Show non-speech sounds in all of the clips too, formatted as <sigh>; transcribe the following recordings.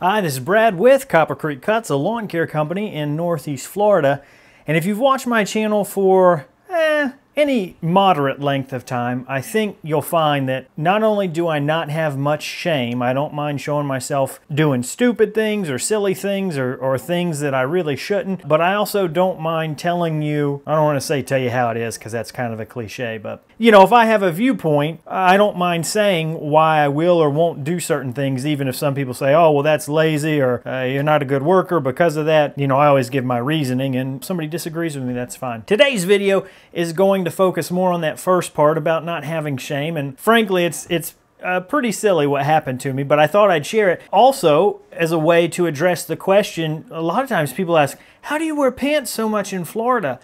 Hi, this is Brad with Copper Creek Cuts, a lawn care company in Northeast Florida. And if you've watched my channel for eh, any moderate length of time, I think you'll find that not only do I not have much shame, I don't mind showing myself doing stupid things or silly things or, or things that I really shouldn't, but I also don't mind telling you, I don't want to say tell you how it is because that's kind of a cliche, but you know, if I have a viewpoint, I don't mind saying why I will or won't do certain things, even if some people say, oh, well, that's lazy or uh, you're not a good worker because of that. You know, I always give my reasoning and somebody disagrees with me, that's fine. Today's video is going to to focus more on that first part about not having shame. And frankly, it's it's uh, pretty silly what happened to me, but I thought I'd share it. Also, as a way to address the question, a lot of times people ask, How do you wear pants so much in Florida?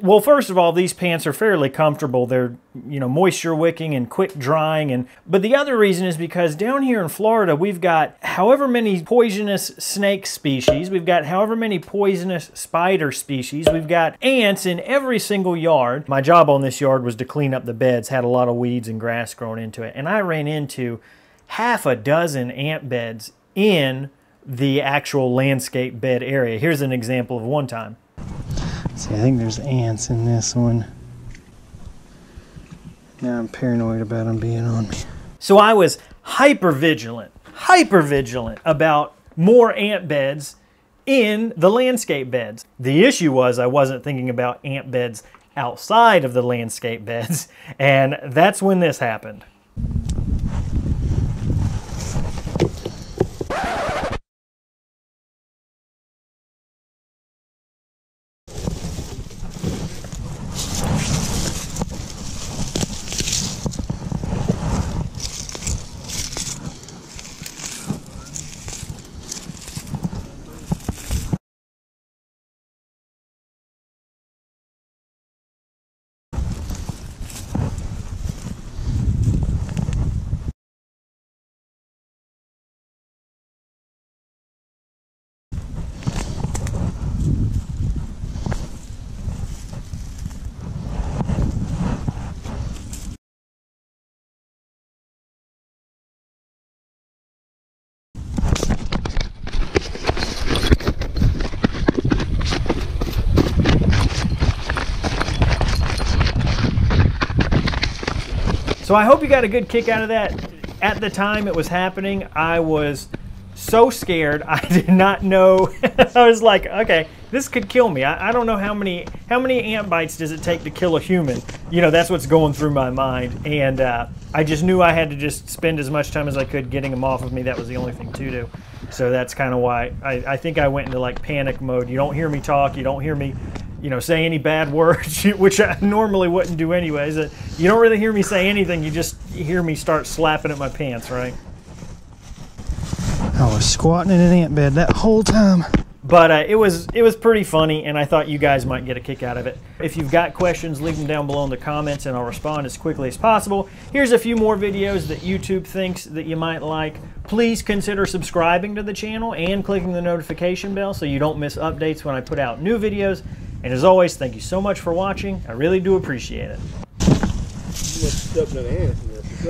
Well, first of all, these pants are fairly comfortable. They're, you know, moisture wicking and quick drying and but the other reason is because down here in Florida, we've got however many poisonous snake species, we've got however many poisonous spider species, we've got ants in every single yard. My job on this yard was to clean up the beds, had a lot of weeds and grass growing into it, and I ran into half a dozen ant beds in the actual landscape bed area. Here's an example of one time. See, I think there's ants in this one. Now I'm paranoid about them being on me. So I was hyper vigilant, hyper vigilant about more ant beds in the landscape beds. The issue was I wasn't thinking about ant beds outside of the landscape beds, <laughs> and that's when this happened. So I hope you got a good kick out of that. At the time it was happening, I was so scared. <laughs> I did not know. <laughs> I was like, okay, this could kill me. I, I, don't know how many how many ant bites does it take to kill a human. You know, that's what's going through my mind. And uh, I just knew I had to just spend as much time as I could getting them off of me. That was the only thing to do. So that's kind of why I, I think I went into like panic mode. You don't hear me talk. You don't hear me you know, say any bad words, <laughs> which I normally wouldn't do anyways. Uh, you don't really hear me say anything. You just hear me start slapping at my pants, right? I was squatting in an ant bed that whole time. But uh, it was it was pretty funny, and I thought you guys might get a kick out of it. If you've got questions, leave them down below in the comments, and I'll respond as quickly as possible. Here's a few more videos that YouTube thinks that you might like. Please consider subscribing to the channel and clicking the notification bell so you don't miss updates when I put out new videos. And as always, thank you so much for watching. I really do appreciate it.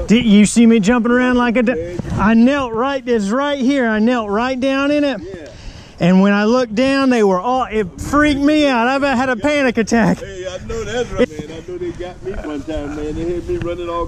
Did you see me jumping around like a? I knelt right. It's right here. I knelt right down in it. Yeah. And when I looked down, they were all. It freaked me out. I've had a panic attack. Hey, I know that's right, man. I know they got me one time, man. They had me running all.